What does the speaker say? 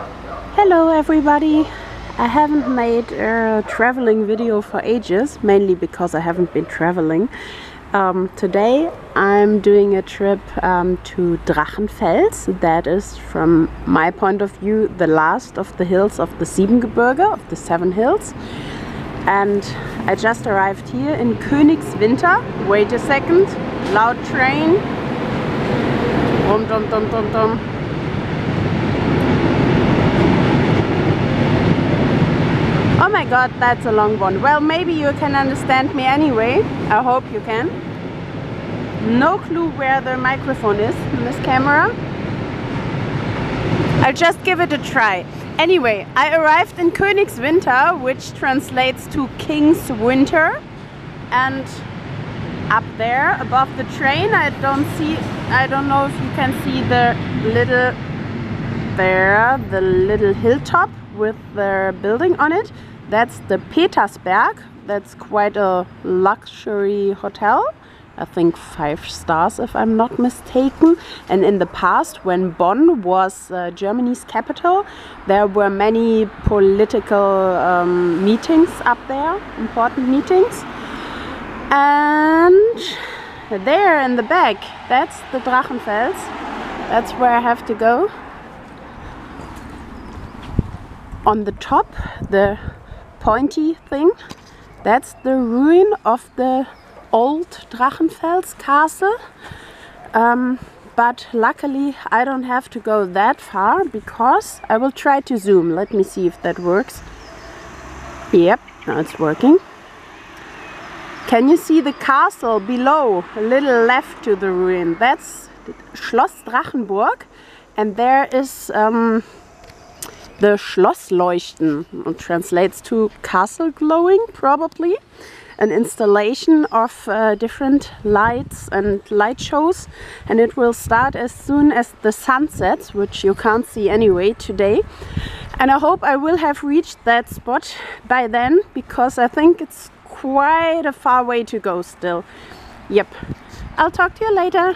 Hello everybody! I haven't made a traveling video for ages, mainly because I haven't been traveling. Um, today I'm doing a trip um, to Drachenfels, that is from my point of view the last of the hills of the Siebengebirge, of the seven hills. And I just arrived here in Königswinter. Wait a second, loud train. Dum dum dum dum dum. Oh my god, that's a long one. Well, maybe you can understand me anyway. I hope you can. No clue where the microphone is in this camera. I'll just give it a try. Anyway, I arrived in Königswinter, which translates to King's Winter. And up there above the train, I don't see, I don't know if you can see the little, there, the little hilltop with the building on it. That's the Petersberg. That's quite a luxury hotel. I think five stars if I'm not mistaken. And in the past, when Bonn was uh, Germany's capital, there were many political um, meetings up there, important meetings. And there in the back, that's the Drachenfels. That's where I have to go. On the top, the pointy thing. That's the ruin of the old Drachenfels castle. Um, but luckily I don't have to go that far because I will try to zoom. Let me see if that works. Yep, now it's working. Can you see the castle below, a little left to the ruin? That's Schloss Drachenburg and there is um, the Schlossleuchten translates to castle glowing probably. An installation of uh, different lights and light shows. And it will start as soon as the sun sets which you can't see anyway today. And I hope I will have reached that spot by then because I think it's quite a far way to go still. Yep. I'll talk to you later